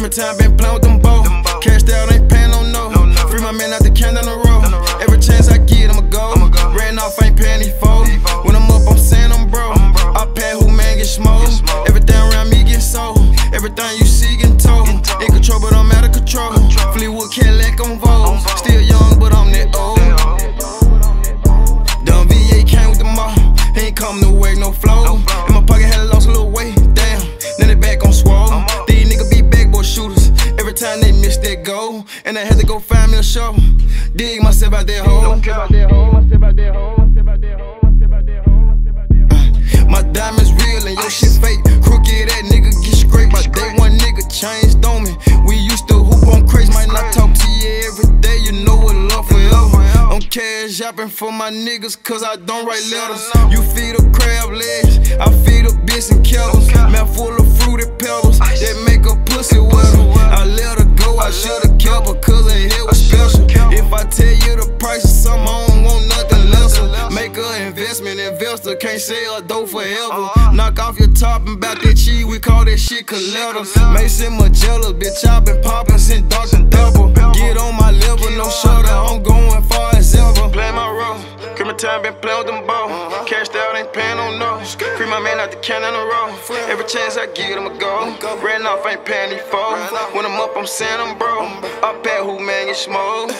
Christmas time, been playing with them both. Cashed out, ain't paying no no. Free my man out the can down the road. Every chance I get, I'ma go. Ran off, ain't paying any foes. When I'm up, I'm saying I'm bro. I pay who man get smoked. Everything around me get sold. Everything you see get told. In control, but I'm out of control. Fleetwood Cadillac on Vogue. Still young, but I'm that old. Done VA came with the mall. Ain't come to work, no flow. And I had to go find me a show. Dig myself out that hole. My diamonds real and your shit fake. Crooked that nigga get scraped. My day one nigga changed on me. We used to hoop on crates, might not talk to you every day. You know what love forever. I'm cash shopping for my niggas, cause I don't write letters. You feed up crab legs, I feed up bits and kettles. Investor, can't sell a dough forever. Uh-huh. Knock off your top and bout that cheese, we call that shit collectors. Maison Margiela, bitch, I been poppin' since Dr. Double. Get on my level, no shutter, I'm going far as ever. Play my role. Criminal time been playing with them ball. Uh-huh. Cashed out, ain't paying no no. Free my man out the can in a row. Every chance I get him a go. Ran off, ain't paying these foes. When I'm up, I'm saying I'm bro. Up at who man, get smoked.